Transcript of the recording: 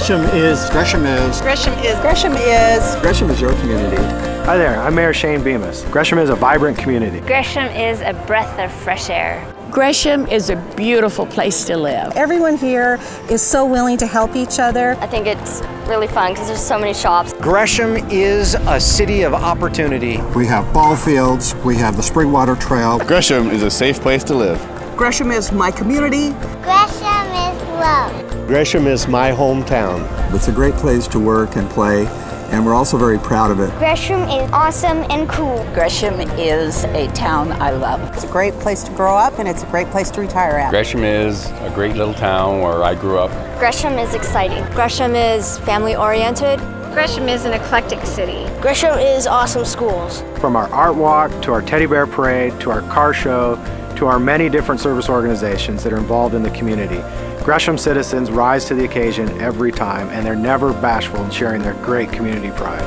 Gresham is. Gresham is. Gresham is. Gresham is. Gresham is your community. Hi there, I'm Mayor Shane Bemis. Gresham is a vibrant community. Gresham is a breath of fresh air. Gresham is a beautiful place to live. Everyone here is so willing to help each other. I think it's really fun because there's so many shops. Gresham is a city of opportunity. We have ball fields, we have the Springwater Trail. Gresham is a safe place to live. Gresham is my community. Gresham is love. Gresham is my hometown. It's a great place to work and play and we're also very proud of it. Gresham is awesome and cool. Gresham is a town I love. It's a great place to grow up and it's a great place to retire at. Gresham is a great little town where I grew up. Gresham is exciting. Gresham is family oriented. Gresham is an eclectic city. Gresham is awesome schools. From our art walk to our teddy bear parade to our car show to our many different service organizations that are involved in the community. Gresham citizens rise to the occasion every time, and they're never bashful in sharing their great community pride.